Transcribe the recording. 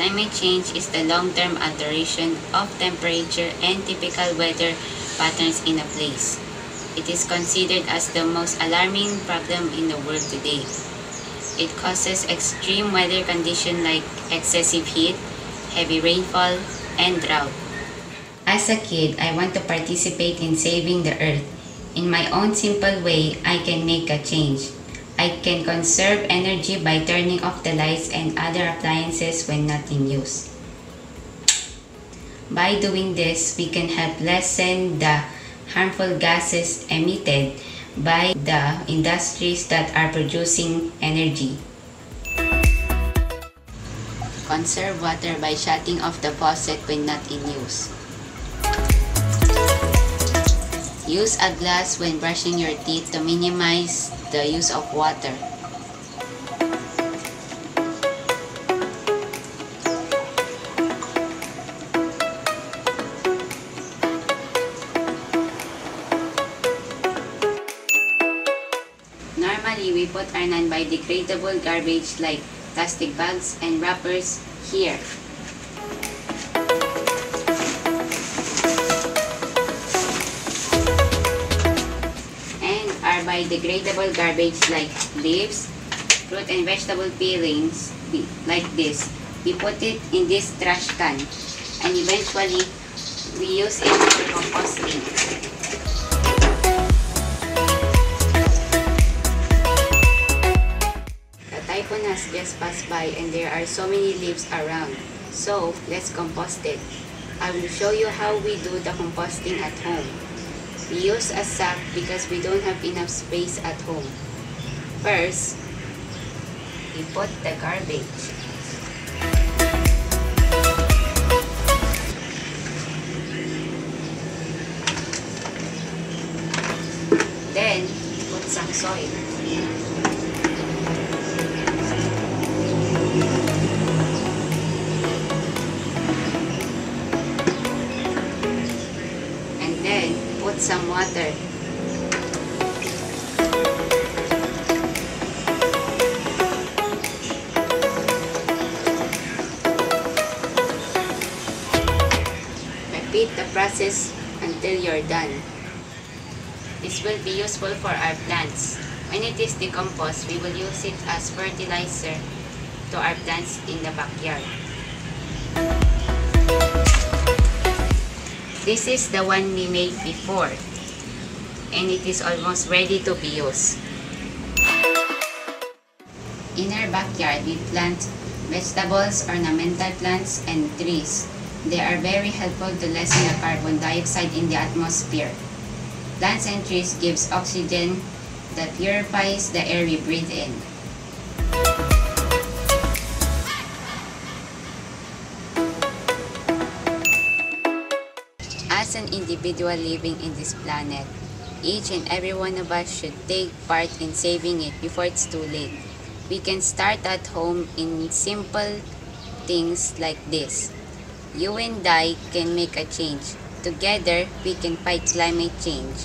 Climate change is the long-term alteration of temperature and typical weather patterns in a place. It is considered as the most alarming problem in the world today. It causes extreme weather conditions like excessive heat, heavy rainfall, and drought. As a kid, I want to participate in saving the earth. In my own simple way, I can make a change. I can conserve energy by turning off the lights and other appliances when not in use. By doing this, we can help lessen the harmful gases emitted by the industries that are producing energy. Conserve water by shutting off the faucet when not in use. Use a glass when brushing your teeth to minimize the use of water. Normally, we put our non-biodegradable garbage like plastic bags and wrappers here. Biodegradable garbage like leaves, fruit and vegetable peelings like this. We put it in this trash can and eventually we use it for composting. The typhoon has just passed by and there are so many leaves around. So, let's compost it. I will show you how we do the composting at home. We use a sack because we don't have enough space at home. First, we put the garbage. Then, put some soil. Some water. Repeat the process until you're done. This will be useful for our plants. When it is decomposed, we will use it as fertilizer to our plants in the backyard. This is the one we made before and it is almost ready to be used. In our backyard, we plant vegetables, ornamental plants, and trees. They are very helpful to lessen the carbon dioxide in the atmosphere. Plants and trees gives oxygen that purifies the air we breathe in. An individual living in this planet, each and every one of us should take part in saving it before it's too late. We can start at home in simple things like this. You and I can make a change. Together, we can fight climate change.